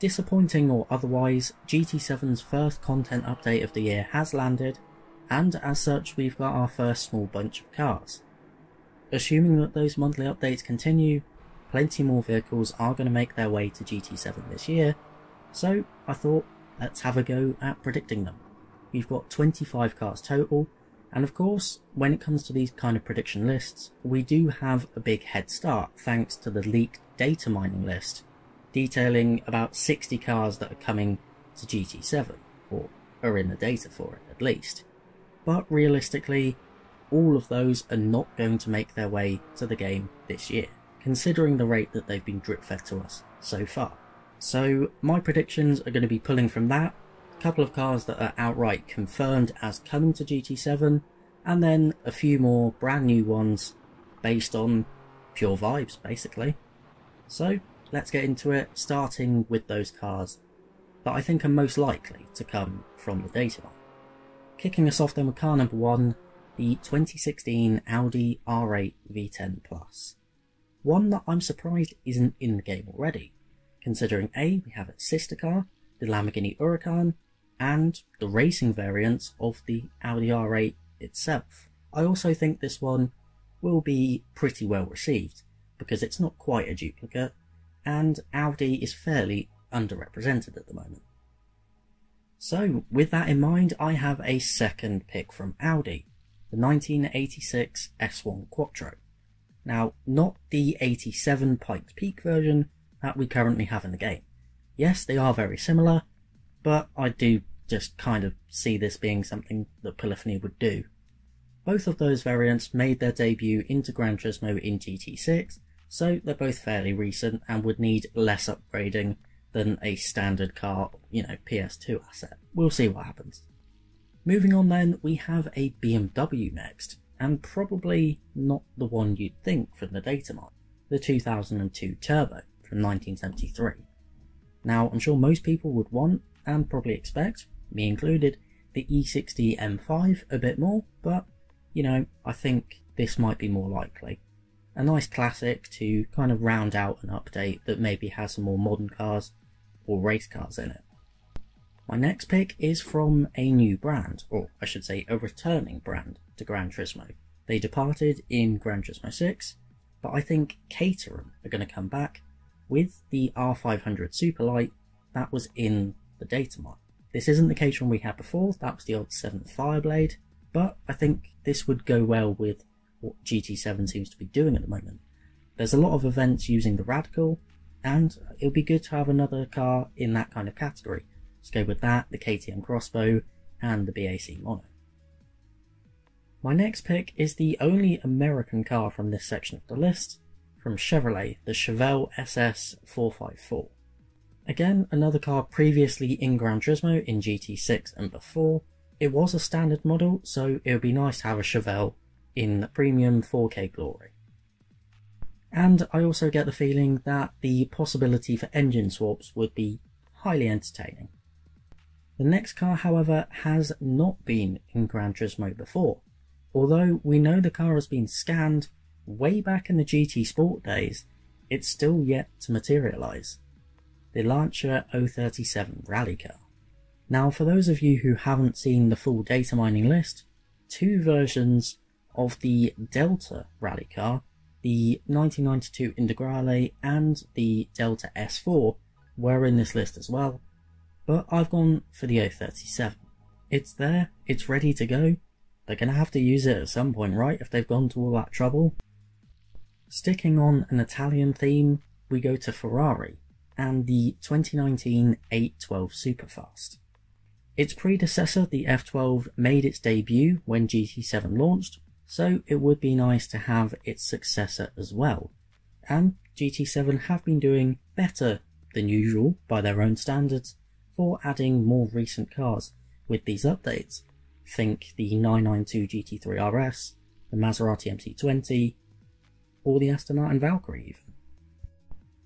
Disappointing or otherwise, GT7's first content update of the year has landed, and as such we've got our first small bunch of cars. Assuming that those monthly updates continue, plenty more vehicles are going to make their way to GT7 this year, so I thought let's have a go at predicting them. We've got 25 cars total, and of course, when it comes to these kind of prediction lists, we do have a big head start thanks to the leaked data mining list, detailing about 60 cars that are coming to GT7, or are in the data for it at least. But realistically, all of those are not going to make their way to the game this year, considering the rate that they've been drip fed to us so far. So my predictions are going to be pulling from that a couple of cars that are outright confirmed as coming to GT7, and then a few more brand new ones based on pure vibes, basically. So, let's get into it, starting with those cars that I think are most likely to come from the data. Kicking us off then with car number one, the 2016 Audi R8 V10 Plus. One that I'm surprised isn't in the game already, considering A, we have its sister car, the Lamborghini Huracan, and the racing variants of the Audi R8 itself. I also think this one will be pretty well received because it's not quite a duplicate and Audi is fairly underrepresented at the moment. So with that in mind I have a second pick from Audi, the 1986 S1 Quattro. Now not the 87 Pikes Peak version that we currently have in the game. Yes, they are very similar, but I do just kind of see this being something that Polyphony would do. Both of those variants made their debut into Gran Turismo in GT6, so they're both fairly recent and would need less upgrading than a standard car, you know, PS2 asset. We'll see what happens. Moving on then, we have a BMW next, and probably not the one you'd think from the data mine, the 2002 Turbo from 1973. Now, I'm sure most people would want, and probably expect, me included, the E60 M5 a bit more, but you know, I think this might be more likely. A nice classic to kind of round out an update that maybe has some more modern cars or race cars in it. My next pick is from a new brand, or I should say a returning brand to Gran Turismo. They departed in Gran Turismo 6, but I think Caterham are going to come back with the R500 Superlight that was in the data mine. This isn't the Caterham we had before, that was the old 7th Fireblade, but I think this would go well with what GT7 seems to be doing at the moment. There's a lot of events using the Radical, and it would be good to have another car in that kind of category. Let's go with that, the KTM X-Bow, and the BAC Mono. My next pick is the only American car from this section of the list, from Chevrolet, the Chevelle SS 454. Again, another car previously in Gran Turismo in GT6 and before. It was a standard model, so it would be nice to have a Chevelle in premium 4K glory. And I also get the feeling that the possibility for engine swaps would be highly entertaining. The next car, however, has not been in Gran Turismo before. Although we know the car has been scanned way back in the GT Sport days, it's still yet to materialise the Lancia 037 rally car. Now for those of you who haven't seen the full data mining list, two versions of the Delta rally car, the 1992 Integrale and the Delta S4 were in this list as well, but I've gone for the 037. It's there, it's ready to go, they're going to have to use it at some point, right, if they've gone to all that trouble. Sticking on an Italian theme, we go to Ferrari, and the 2019 812 Superfast. Its predecessor, the F12, made its debut when GT7 launched, so it would be nice to have its successor as well. And GT7 have been doing better than usual by their own standards for adding more recent cars with these updates. Think the 992 GT3 RS, the Maserati MC20, or the Aston Martin Valkyrie even.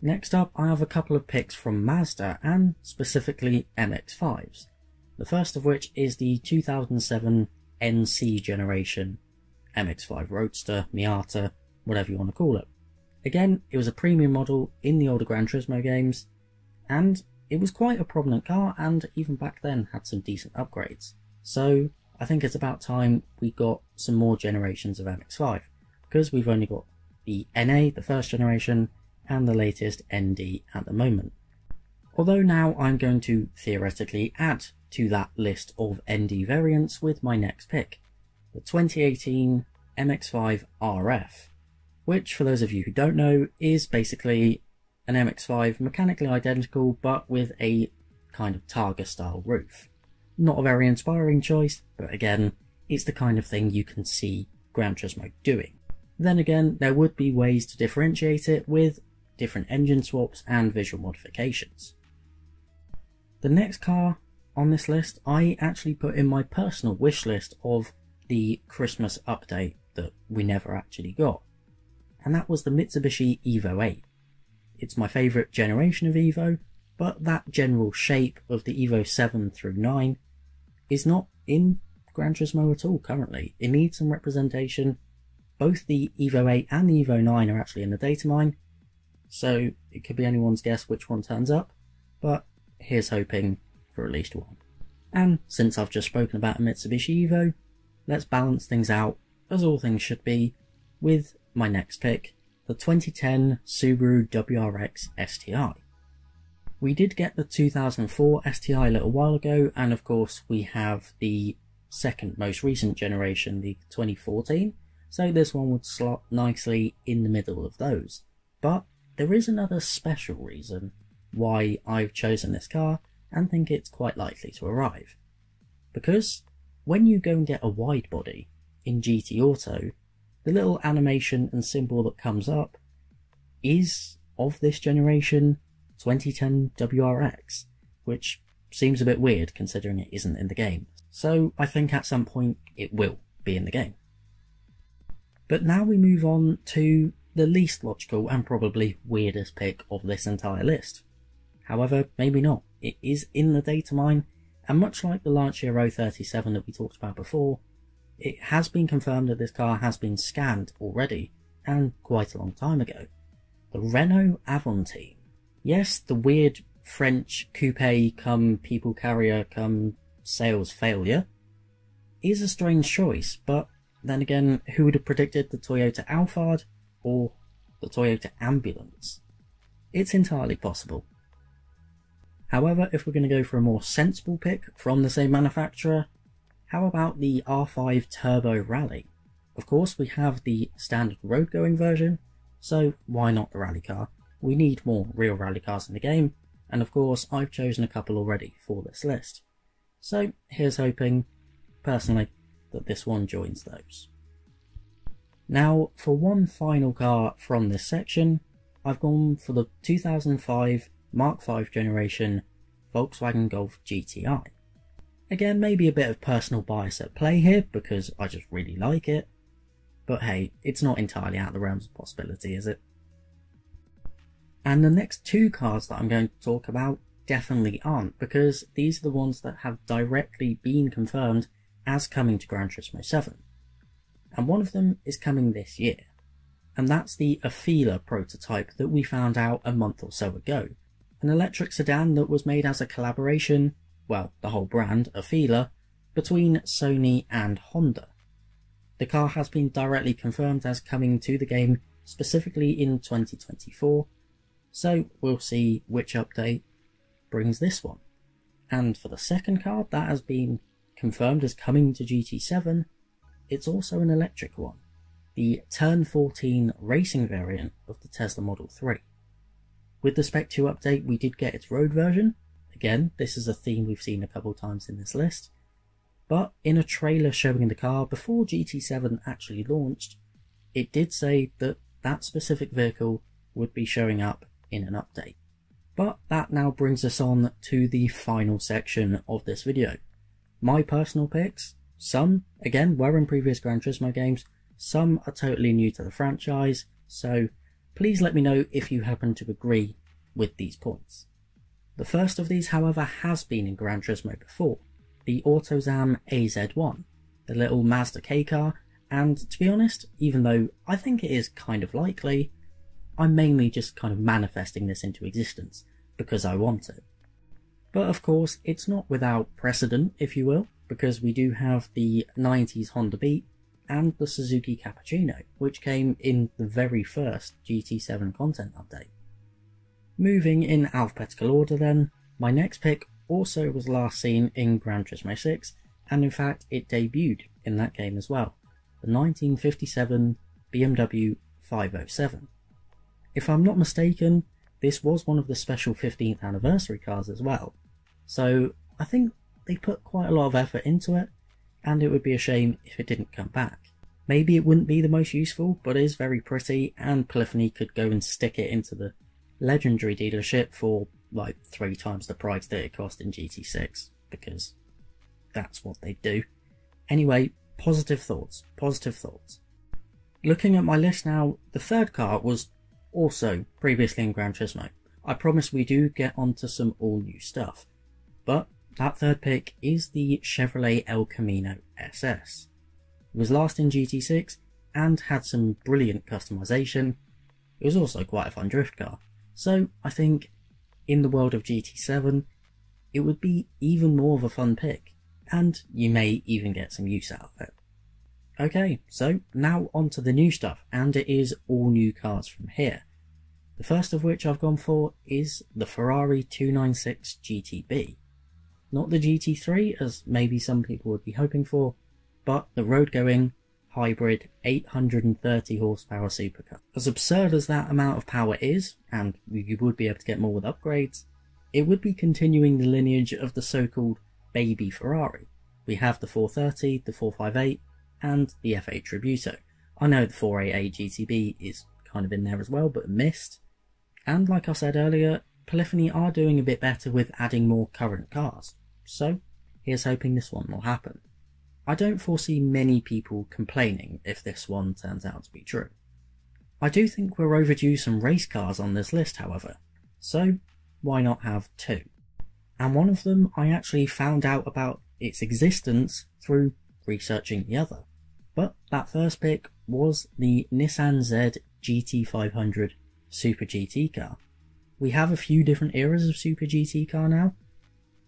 Next up, I have a couple of picks from Mazda and specifically MX-5s. The first of which is the 2007 NC generation MX-5 Roadster, Miata, whatever you want to call it. Again, it was a premium model in the older Gran Turismo games, and it was quite a prominent car and even back then had some decent upgrades. So I think it's about time we got some more generations of MX-5 because we've only got the NA, the first generation, and the latest ND at the moment. Although now I'm going to theoretically add to that list of ND variants with my next pick, the 2018 MX-5 RF, which for those of you who don't know is basically an MX-5 mechanically identical but with a kind of Targa style roof. Not a very inspiring choice, but again, it's the kind of thing you can see Gran Turismo doing. Then again, there would be ways to differentiate it with different engine swaps and visual modifications. The next car on this list, I actually put in my personal wish list of the Christmas update that we never actually got, and that was the Mitsubishi Evo 8. It's my favourite generation of Evo, but that general shape of the Evo 7 through 9 is not in Gran Turismo at all currently. It needs some representation. Both the Evo 8 and the Evo 9 are actually in the data mine, so it could be anyone's guess which one turns up, but here's hoping for at least one. And since I've just spoken about a Mitsubishi Evo, let's balance things out, as all things should be, with my next pick, the 2010 Subaru WRX STI. We did get the 2004 STI a little while ago, and of course we have the second most recent generation, the 2014, so this one would slot nicely in the middle of those. But there is another special reason why I've chosen this car and think it's quite likely to arrive. Because when you go and get a wide body in GT Auto, the little animation and symbol that comes up is of this generation 2010 WRX, which seems a bit weird considering it isn't in the game. So I think at some point it will be in the game. But now we move on to the least logical and probably weirdest pick of this entire list. However, maybe not. It is in the data mine, and much like the Lancia 037 that we talked about before, it has been confirmed that this car has been scanned already, and quite a long time ago. The Renault Avantime. Yes, the weird French coupe come people carrier come sales failure is a strange choice, but then again, who would have predicted the Toyota Alphard or the Toyota Ambulance? It's entirely possible. However, if we're going to go for a more sensible pick from the same manufacturer, how about the R5 Turbo Rally? Of course, we have the standard road going version, so why not the rally car? We need more real rally cars in the game, and of course I've chosen a couple already for this list. So here's hoping, personally, that this one joins those. Now, for one final car from this section, I've gone for the 2005 Mark V generation Volkswagen Golf GTI. Again, maybe a bit of personal bias at play here because I just really like it, but hey, it's not entirely out of the realms of possibility, is it? And the next two cars that I'm going to talk about definitely aren't, because these are the ones that have directly been confirmed as coming to Gran Turismo 7. And one of them is coming this year. And that's the Afeela prototype that we found out a month or so ago. An electric sedan that was made as a collaboration, well, the whole brand, Afeela, between Sony and Honda. The car has been directly confirmed as coming to the game specifically in 2024, so we'll see which update brings this one. And for the second card that has been confirmed as coming to GT7, it's also an electric one, the Turn 14 racing variant of the Tesla Model 3. With the Spec 2 update, we did get its road version. Again, this is a theme we've seen a couple times in this list. But in a trailer showing the car before GT7 actually launched, it did say that that specific vehicle would be showing up in an update. But that now brings us on to the final section of this video. My personal picks, some, again, were in previous Gran Turismo games, some are totally new to the franchise, so please let me know if you happen to agree with these points. The first of these, however, has been in Gran Turismo before, the Autozam AZ1, the little Mazda K car, and to be honest, even though I think it is kind of likely, I'm mainly just kind of manifesting this into existence because I want it. But of course, it's not without precedent, if you will, because we do have the 90s Honda Beat and the Suzuki Cappuccino, which came in the very first GT7 content update. Moving in alphabetical order then, my next pick also was last seen in Gran Turismo 6, and in fact it debuted in that game as well, the 1957 BMW 507. If I'm not mistaken, this was one of the special 15th anniversary cars as well, so I think they put quite a lot of effort into it, and it would be a shame if it didn't come back. Maybe it wouldn't be the most useful, but it is very pretty, and Polyphony could go and stick it into the legendary dealership for like three times the price that it cost in GT6, because that's what they do. Anyway, positive thoughts, positive thoughts. Looking at my list now, the third car was also previously in Gran Turismo. I promise we do get onto some all new stuff. But that third pick is the Chevrolet El Camino SS. It was last in GT6 and had some brilliant customization. It was also quite a fun drift car. So I think in the world of GT7, it would be even more of a fun pick, and you may even get some use out of it. Okay, so now on to the new stuff, and it is all new cars from here. The first of which I've gone for is the Ferrari 296 GTB. Not the GT3, as maybe some people would be hoping for, but the road-going, hybrid 830 horsepower supercar. As absurd as that amount of power is, and you would be able to get more with upgrades, it would be continuing the lineage of the so-called baby Ferrari. We have the 430, the 458, and the F8 Tributo. I know the 488 GTB is kind of in there as well, but missed. And like I said earlier, Polyphony are doing a bit better with adding more current cars. So, here's hoping this one will happen. I don't foresee many people complaining if this one turns out to be true. I do think we're overdue some race cars on this list, however, so why not have two? And one of them I actually found out about its existence through researching the other. But that first pick was the Nissan Z GT500 Super GT car. We have a few different eras of Super GT car now,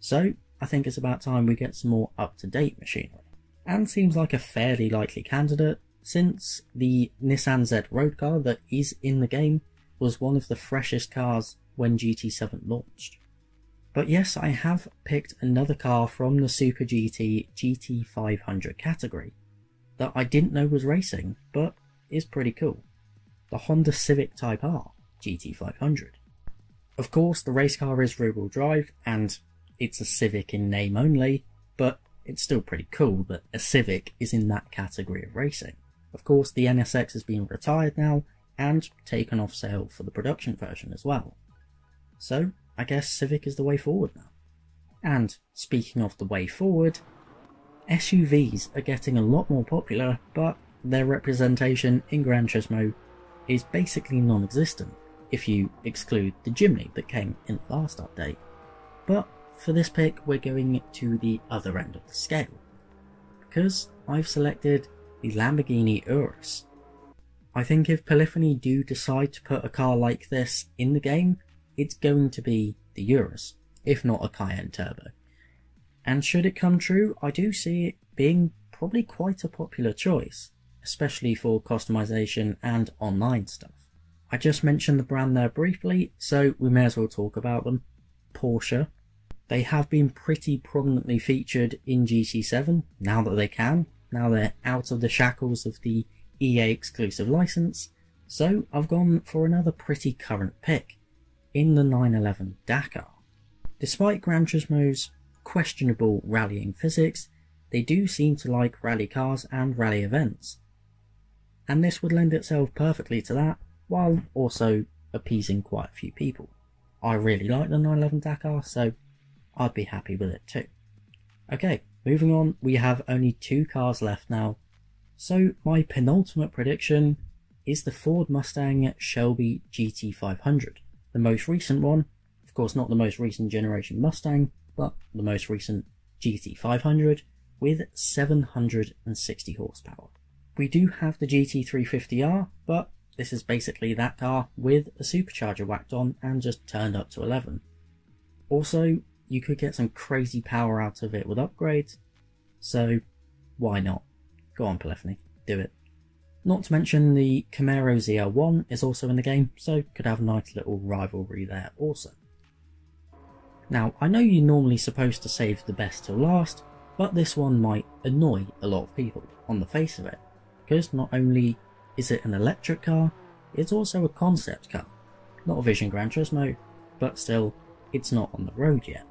so I think it's about time we get some more up-to-date machinery. And seems like a fairly likely candidate, since the Nissan Z road car that is in the game was one of the freshest cars when GT7 launched. But yes, I have picked another car from the Super GT GT500 category that I didn't know was racing, but is pretty cool. The Honda Civic Type R GT500. Of course, the race car is rear-wheel drive, and it's a Civic in name only, but it's still pretty cool that a Civic is in that category of racing. Of course, the NSX has been retired now and taken off sale for the production version as well. So, I guess Civic is the way forward now. And speaking of the way forward, SUVs are getting a lot more popular, but their representation in Gran Turismo is basically non-existent if you exclude the Jimny that came in the last update. But for this pick, we're going to the other end of the scale, because I've selected the Lamborghini Urus. I think if Polyphony do decide to put a car like this in the game, it's going to be the Urus, if not a Cayenne Turbo. And should it come true, I do see it being probably quite a popular choice, especially for customization and online stuff. I just mentioned the brand there briefly, so we may as well talk about them. Porsche they have been pretty prominently featured in GT7 now that they can, now they're out of the shackles of the EA exclusive license, so I've gone for another pretty current pick in the 911 Dakar. Despite Gran Turismo's questionable rallying physics, they do seem to like rally cars and rally events. And this would lend itself perfectly to that, while also appeasing quite a few people. I really like the 911 Dakar, so I'd be happy with it too. Okay, moving on, we have only two cars left now. So my penultimate prediction is the Ford Mustang Shelby GT500. The most recent one, of course not the most recent generation Mustang, but the most recent GT500 with 760 horsepower. We do have the GT350R, but this is basically that car with a supercharger whacked on and just turned up to 11. Also, you could get some crazy power out of it with upgrades, so why not? Go on, Polyphony, do it. Not to mention the Camaro ZL1 is also in the game, so could have a nice little rivalry there also. Now, I know you're normally supposed to save the best till last, but this one might annoy a lot of people on the face of it, because not only is it an electric car, it's also a concept car. Not a Vision Gran Turismo, but still, it's not on the road yet.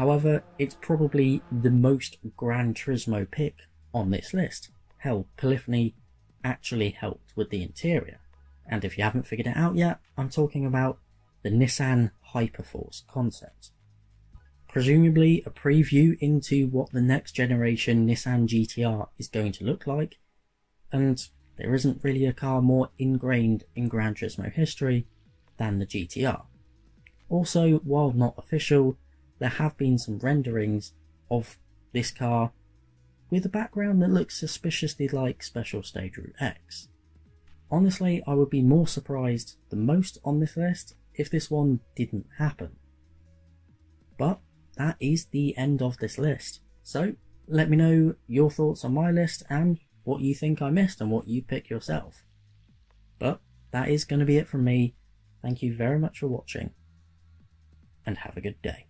However, it's probably the most Gran Turismo pick on this list. Hell, Polyphony actually helped with the interior. And if you haven't figured it out yet, I'm talking about the Nissan Hyperforce concept. Presumably a preview into what the next generation Nissan GTR is going to look like, and there isn't really a car more ingrained in Gran Turismo history than the GTR. Also, while not official, there have been some renderings of this car with a background that looks suspiciously like Special Stage Route X. Honestly, I would be more surprised than most on this list if this one didn't happen. But that is the end of this list. So let me know your thoughts on my list and what you think I missed and what you pick yourself. But that is going to be it from me. Thank you very much for watching and have a good day.